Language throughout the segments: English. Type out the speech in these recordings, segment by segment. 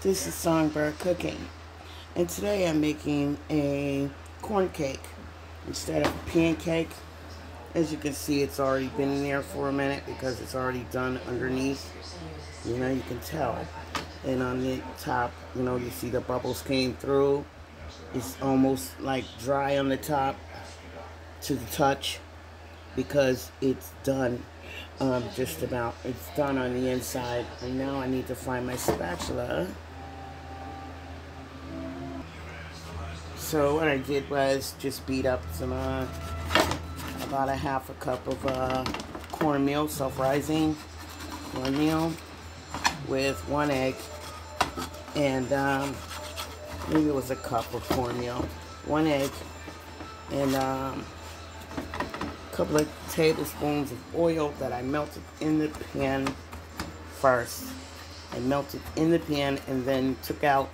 This is Songbird Cooking, and today I'm making a corn cake instead of a pancake. As you can see, it's already been in there for a minute because it's already done underneath. You know, you can tell. And on the top, you know, you see the bubbles came through. It's almost like dry on the top to the touch because it's done um, just about. It's done on the inside. And now I need to find my spatula. So what I did was just beat up some, uh, about a half a cup of uh, cornmeal, self-rising cornmeal with one egg and um, maybe it was a cup of cornmeal, one egg and um, a couple of tablespoons of oil that I melted in the pan first. I melted in the pan and then took out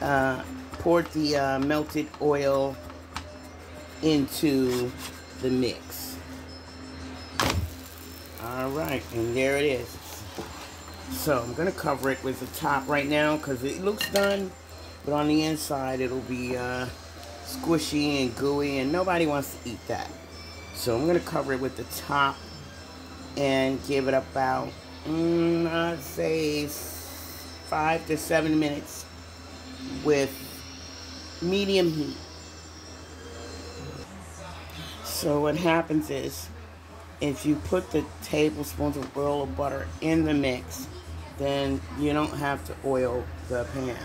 uh, poured the uh, melted oil into the mix. All right, and there it is. So I'm gonna cover it with the top right now because it looks done, but on the inside it'll be uh, squishy and gooey and nobody wants to eat that. So I'm gonna cover it with the top and give it about, mm, I'd say five to seven minutes with medium heat. So what happens is, if you put the tablespoons of oil or butter in the mix, then you don't have to oil the pan.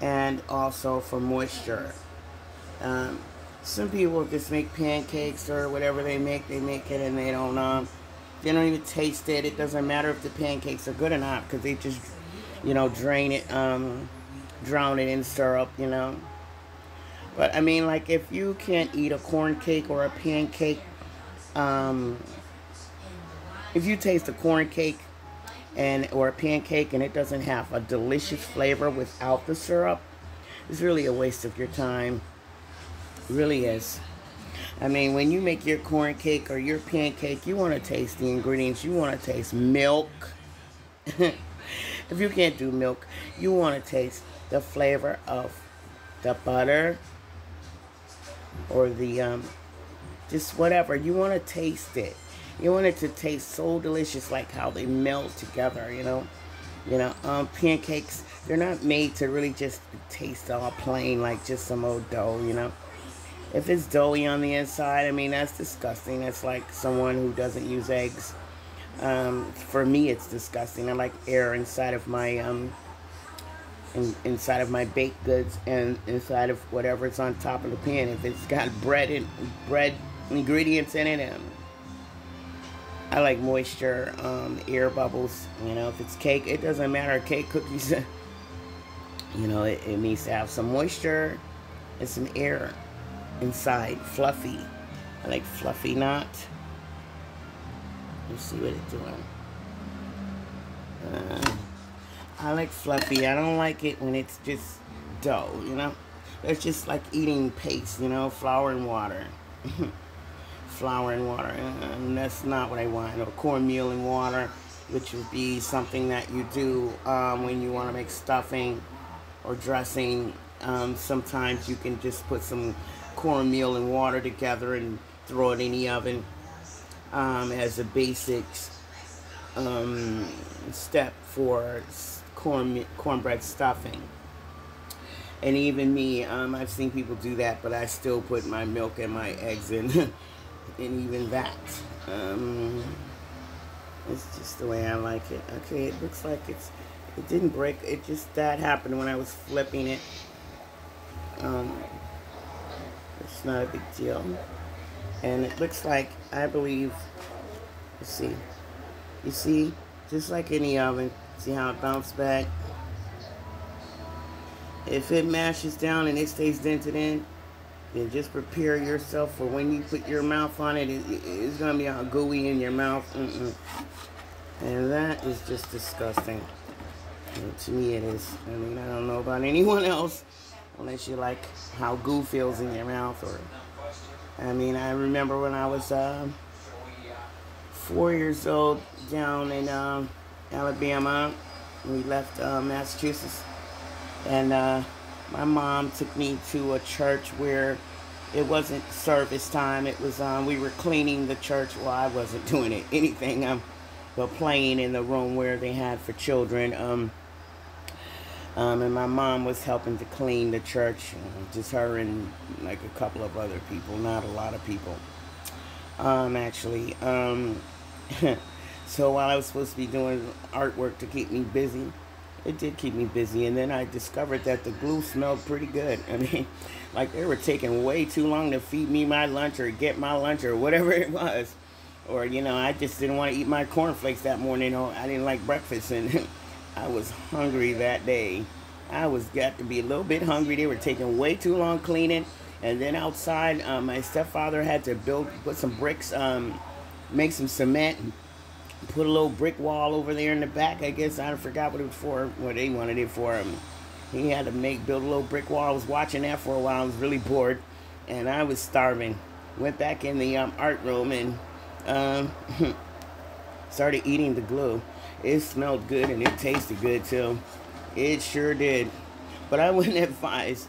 And also for moisture. Um, some people just make pancakes or whatever they make, they make it and they don't, um, they don't even taste it. It doesn't matter if the pancakes are good or not because they just, you know, drain it, um, drown it in syrup, you know. But I mean, like if you can't eat a corn cake or a pancake, um, if you taste a corn cake and or a pancake and it doesn't have a delicious flavor without the syrup, it's really a waste of your time. It really is. I mean, when you make your corn cake or your pancake, you want to taste the ingredients. You want to taste milk. if you can't do milk, you want to taste the flavor of the butter or the um, just whatever. You want to taste it. You want it to taste so delicious like how they melt together you know? You know um, pancakes they're not made to really just taste all plain like just some old dough you know? If it's doughy on the inside i mean that's disgusting. That's like someone who doesn't use eggs. Um, for me it's disgusting. I like air inside of my um, in, inside of my baked goods and inside of whatever's on top of the pan. If it's got bread and bread ingredients in it, and I like moisture, um, air bubbles. You know, if it's cake, it doesn't matter. Cake cookies, you know, it, it needs to have some moisture and some air inside, fluffy. I like fluffy, not. Let's see what it's doing. Uh, I like fluffy. I don't like it when it's just dough, you know? It's just like eating paste, you know, flour and water. flour and water. And that's not what I want. Or cornmeal and water, which would be something that you do um, when you want to make stuffing or dressing. Um, sometimes you can just put some cornmeal and water together and throw it in the oven um, as a basic um, step for corn cornbread stuffing. And even me, um, I've seen people do that, but I still put my milk and my eggs in, and even that. Um, it's just the way I like it. Okay, it looks like it's, it didn't break. It just, that happened when I was flipping it. Um, it's not a big deal. And it looks like, I believe, let's see. You see, just like any oven, See how it bounced back? If it mashes down and it stays dented in, then just prepare yourself for when you put your mouth on it, it it's going to be all gooey in your mouth. Mm -mm. And that is just disgusting. And to me it is. I mean, I don't know about anyone else, unless you like how goo feels in your mouth. Or, I mean, I remember when I was uh, four years old down in... Uh, Alabama, We left uh, Massachusetts, and uh, my mom took me to a church where it wasn't service time. It was um, we were cleaning the church. Well, I wasn't doing it anything. Um, but playing in the room where they had for children. Um, um, and my mom was helping to clean the church. Uh, just her and like a couple of other people, not a lot of people. Um, actually. Um, so while I was supposed to be doing artwork to keep me busy, it did keep me busy. And then I discovered that the glue smelled pretty good. I mean, like they were taking way too long to feed me my lunch or get my lunch or whatever it was. Or, you know, I just didn't want to eat my cornflakes that morning. Or I didn't like breakfast. And I was hungry that day. I was got to be a little bit hungry. They were taking way too long cleaning. And then outside, um, my stepfather had to build, put some bricks, um, make some cement, put a little brick wall over there in the back. I guess I forgot what it was for, what they wanted it for. Um, he had to make build a little brick wall. I was watching that for a while. I was really bored, and I was starving. Went back in the um, art room and um, started eating the glue. It smelled good and it tasted good too. It sure did. But I wouldn't advise.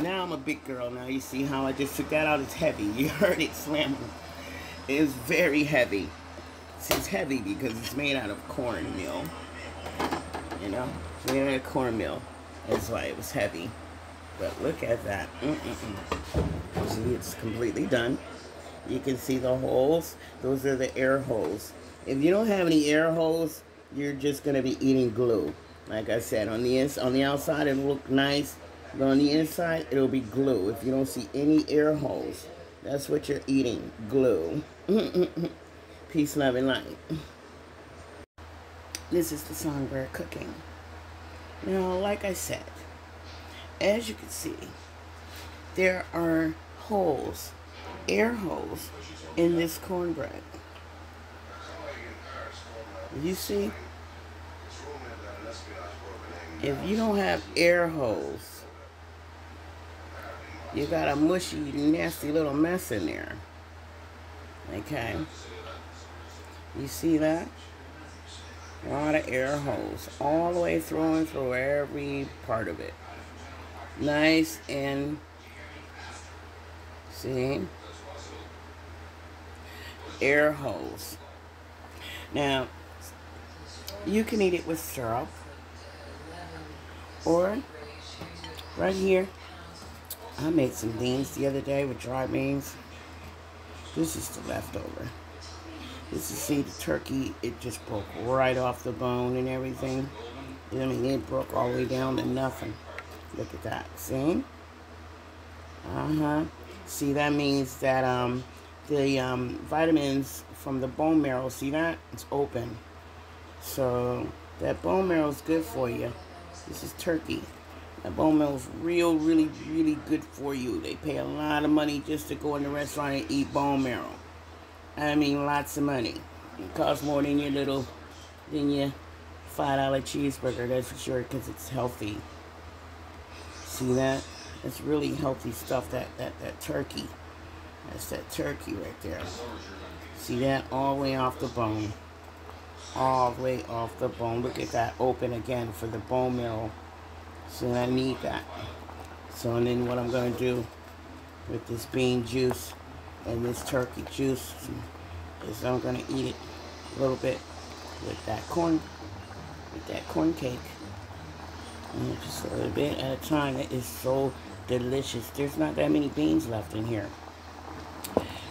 Now I'm a big girl now. You see how I just took that out? It's heavy. You heard it slamming. It's very heavy. It's heavy because it's made out of cornmeal. You know? Made out of cornmeal. That's why it was heavy. But look at that. Mm -mm -mm. See, it's completely done. You can see the holes. Those are the air holes. If you don't have any air holes, you're just going to be eating glue. Like I said, on the ins on the outside it'll look nice, but on the inside it'll be glue. If you don't see any air holes, that's what you're eating, glue. Peace, love, and light. This is the songbird cooking. Now, like I said, as you can see, there are holes, air holes, in this cornbread. You see? If you don't have air holes, you got a mushy, nasty little mess in there. Okay? You see that? A lot of air holes. All the way through and through every part of it. Nice and... See? Air holes. Now, you can eat it with syrup. Or, right here, I made some beans the other day with dry beans. This is the leftover. This is, see, the turkey, it just broke right off the bone and everything. I mean, it broke all the way down to nothing. Look at that. See? Uh-huh. See, that means that um, the um, vitamins from the bone marrow, see that? It's open. So, that bone marrow is good for you. This is turkey. That bone marrow is real, really, really good for you. They pay a lot of money just to go in the restaurant and eat bone marrow. I mean, lots of money. It costs more than your little, than your $5 cheeseburger, that's for sure, because it's healthy. See that? It's really healthy stuff, that, that, that turkey. That's that turkey right there. See that? All the way off the bone. All the way off the bone. Look at that open again for the bone marrow. So I need that. So and then what I'm going to do with this bean juice and this turkey juice is I'm to eat it a little bit with that corn, with that corn cake. And just a little bit at a time. It is so delicious. There's not that many beans left in here.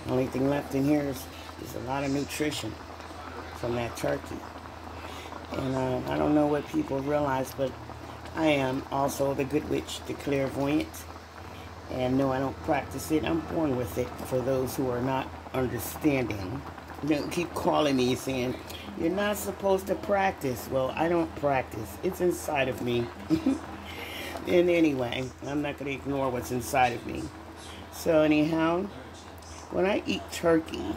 Only thing left in here is, is a lot of nutrition from that turkey. And uh, I don't know what people realize, but I am also the good witch, the clairvoyant. And no, I don't practice it. I'm born with it for those who are not understanding. Don't keep calling me saying, you're not supposed to practice. Well, I don't practice. It's inside of me. and anyway, I'm not going to ignore what's inside of me. So anyhow, when I eat turkey,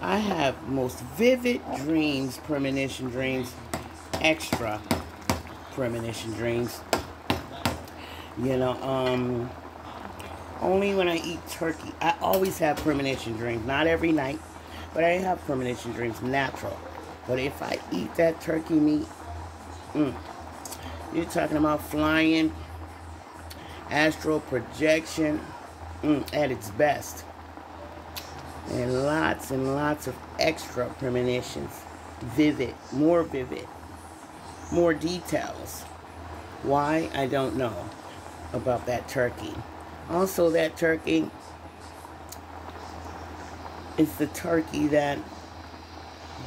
I have most vivid dreams, premonition dreams, extra premonition dreams. You know, um, only when I eat turkey. I always have premonition dreams. Not every night, but I have premonition dreams, natural. But if I eat that turkey meat, Mm. You're talking about flying, astral projection mm, at its best. And lots and lots of extra premonitions. Vivid, more vivid, more details. Why? I don't know about that turkey. Also, that turkey is the turkey that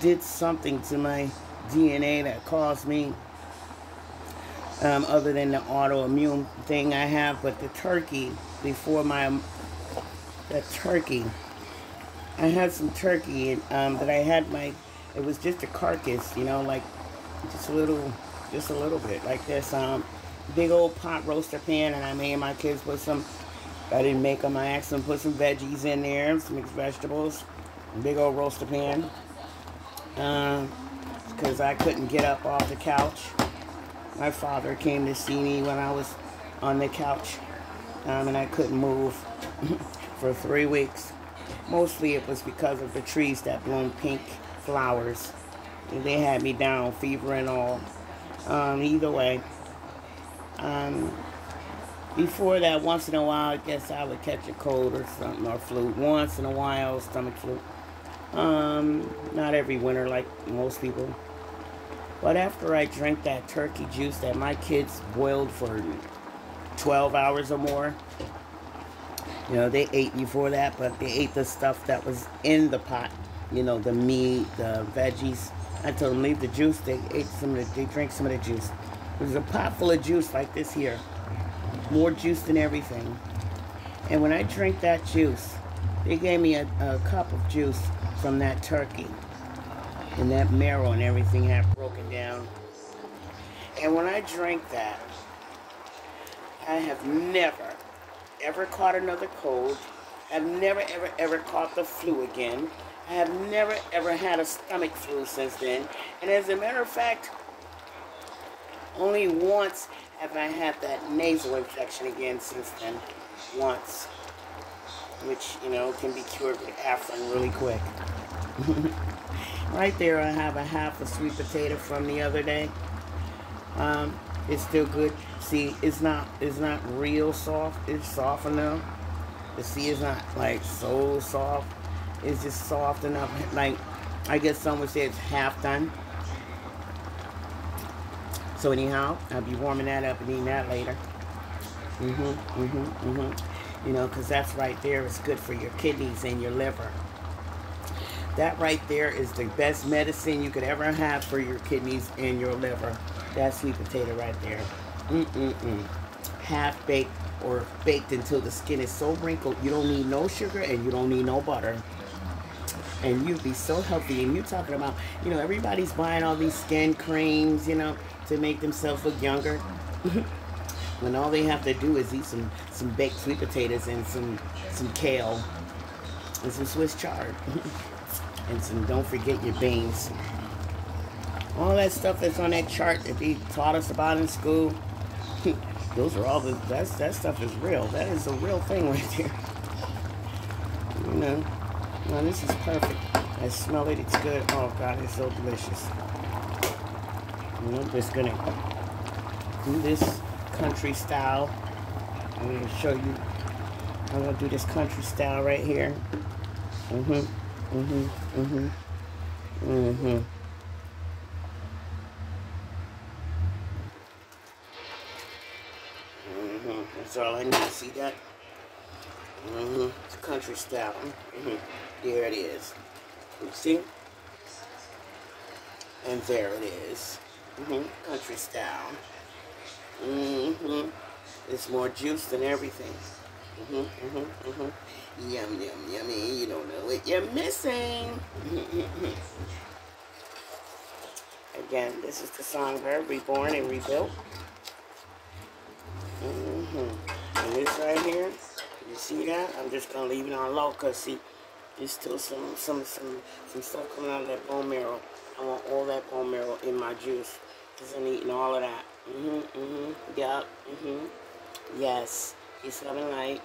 did something to my DNA that caused me, um, other than the autoimmune thing I have, but the turkey before my, that turkey, I had some turkey um, that I had my, it was just a carcass, you know, like just a little, just a little bit like this, um, big old pot roaster pan, and I made my kids put some, I didn't make them, I asked them put some veggies in there, some mixed vegetables, big old roaster pan, because uh, I couldn't get up off the couch. My father came to see me when I was on the couch, um, and I couldn't move for three weeks. Mostly it was because of the trees that bloom pink flowers. And they had me down, fever and all. Um, either way. Um, before that, once in a while, I guess I would catch a cold or something, or flu. Once in a while, stomach flu. Um, not every winter like most people. But after I drank that turkey juice that my kids boiled for 12 hours or more, you know, they ate before that, but they ate the stuff that was in the pot. You know, the meat, the veggies. I told them leave the juice. They ate some of the, they drank some of the juice. There's a pot full of juice like this here. More juice than everything. And when I drank that juice, they gave me a, a cup of juice from that turkey. And that marrow and everything had broken down. And when I drank that, I have never ever caught another cold. I've never, ever, ever caught the flu again. I have never, ever had a stomach flu since then. And as a matter of fact, only once have I had that nasal infection again since then. Once. Which, you know, can be cured with Afrin really quick. right there, I have a half a sweet potato from the other day. Um, it's still good. See, it's not it's not real soft. It's soft enough. The see, it's not like so soft. It's just soft enough. Like I guess some would say it's half done. So anyhow, I'll be warming that up and eating that later. Mm-hmm, mm-hmm, mm-hmm. You know, because that's right there. It's good for your kidneys and your liver. That right there is the best medicine you could ever have for your kidneys and your liver. That sweet potato right there. Mm-mm-mm. Half baked or baked until the skin is so wrinkled. You don't need no sugar and you don't need no butter. And you'd be so healthy. And you're talking about, you know, everybody's buying all these skin creams, you know, to make themselves look younger. when all they have to do is eat some, some baked sweet potatoes and some, some kale and some Swiss chard. and some, don't forget your beans. All that stuff that's on that chart that they taught us about in school, those are all the, that's, that stuff is real. That is a real thing right there. You know, now this is perfect. I smell it, it's good. Oh God, it's so delicious. I'm just gonna do this country style. I'm gonna show you. I'm gonna do this country style right here. Mm-hmm. Mm-hmm. Mm-hmm. Mm-hmm. Mm-hmm. That's all I need. to See that? Mm-hmm. It's country style. Mm-hmm. There it is. You see? And there it is. Mm-hmm. Country style. Mm-hmm. It's more juice than everything. Mm-hmm, mm-hmm, mm-hmm. Yum, yum, yummy. You don't know what you're missing. Again, this is the songbird, reborn and rebuilt. Mm-hmm. And this right here, you see that? I'm just gonna leave it on low because see, there's still some some some some stuff coming out of that bone marrow. I want all that bone marrow in my juice. Cause I'm eating all of that. Mm-hmm, mm-hmm. Yep. Mm-hmm. Yes. He's coming right.